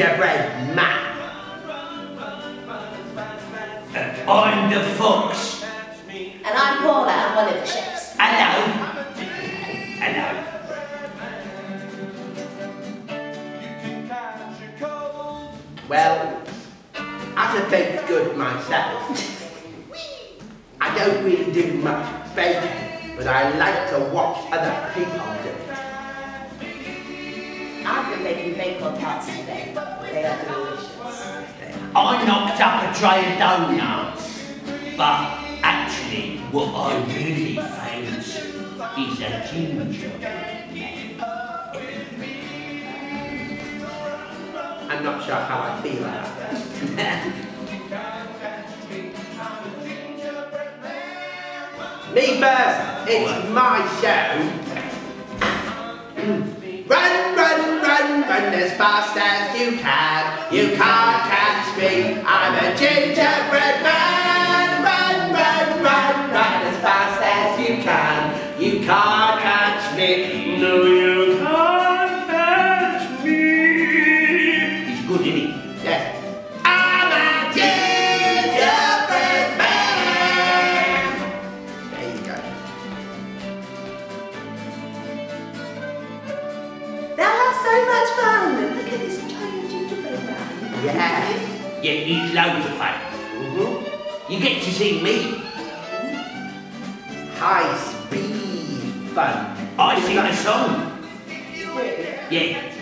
gingerbread man. I'm the fox. And I'm Paula, I'm one of the chefs. Hello. Hello. Well, as a baked good myself, I don't really do much baking, but I like to watch other people do it. I've been making today. They are delicious. I knocked up a tray of donuts, but actually, what I really fancy is a man. I'm not sure how I feel about that. Me first, it's my show. as fast as you can. You can't catch me, I'm a gingerbread man. Run, run, run, run as fast as you can. You can't catch me, no have so much fun. Look at this tiny gingerbread man. Yeah. Yeah, he's loads of fun. Mm-hmm. You get to see me. High speed fun. I sing a song. Yeah.